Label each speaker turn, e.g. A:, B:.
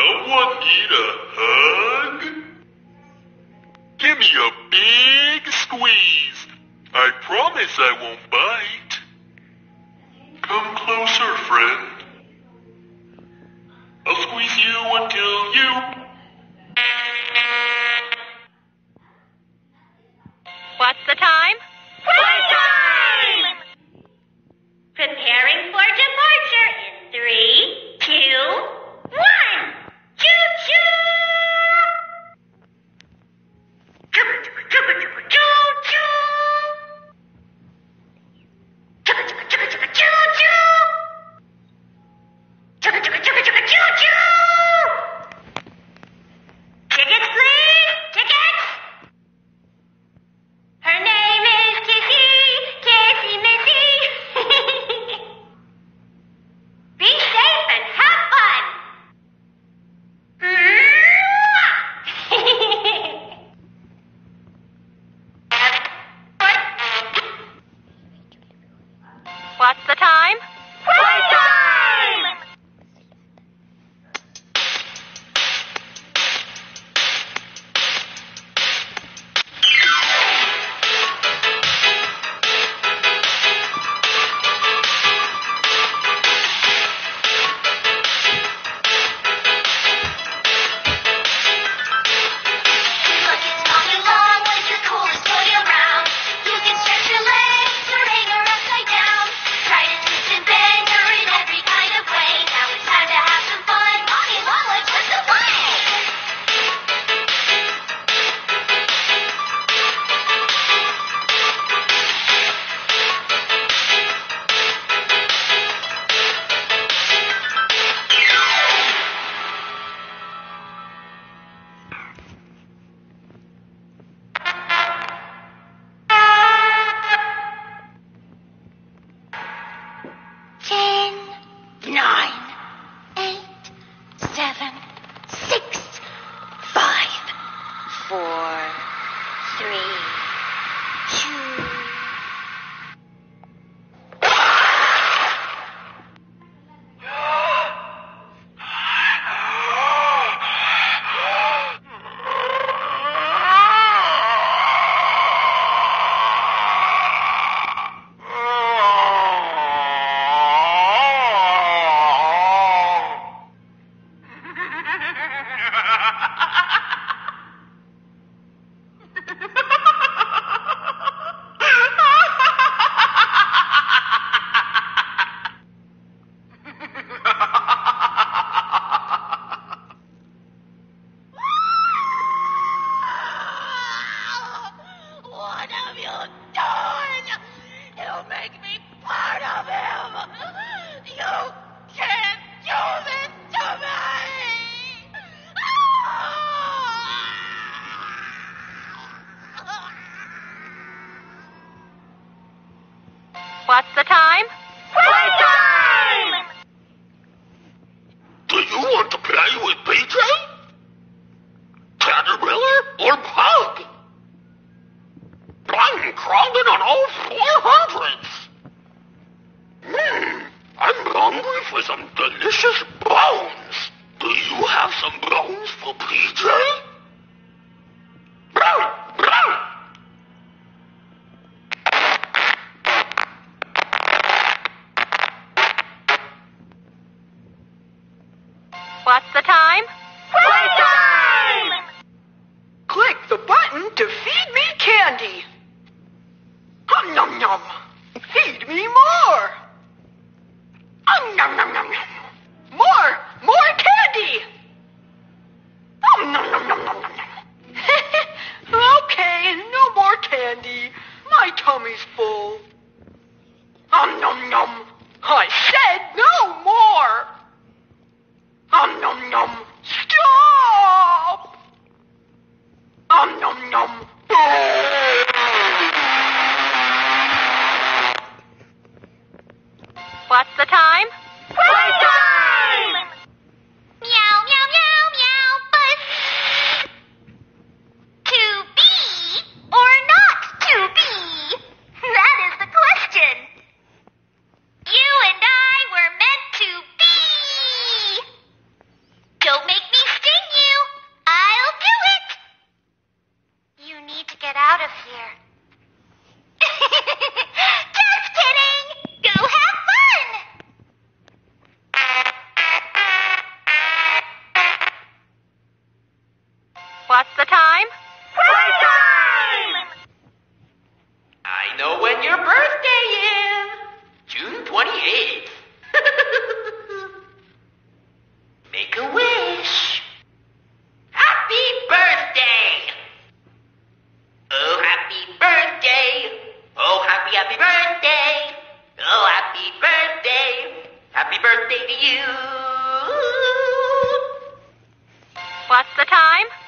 A: someone need a hug? Give me a big squeeze. I promise I won't bite. Come closer, friend. I'll squeeze you until you
B: What's the time?
C: Playtime! Do
A: you want to play with PJ? Caterpillar or Pug? I'm crawling on all four hundreds. Hmm, I'm hungry for some delicious bones. Do you have some bones for PJ?
D: 当当当。当 happy, happy birthday. Oh, happy birthday. Happy birthday to you.
B: What's the time?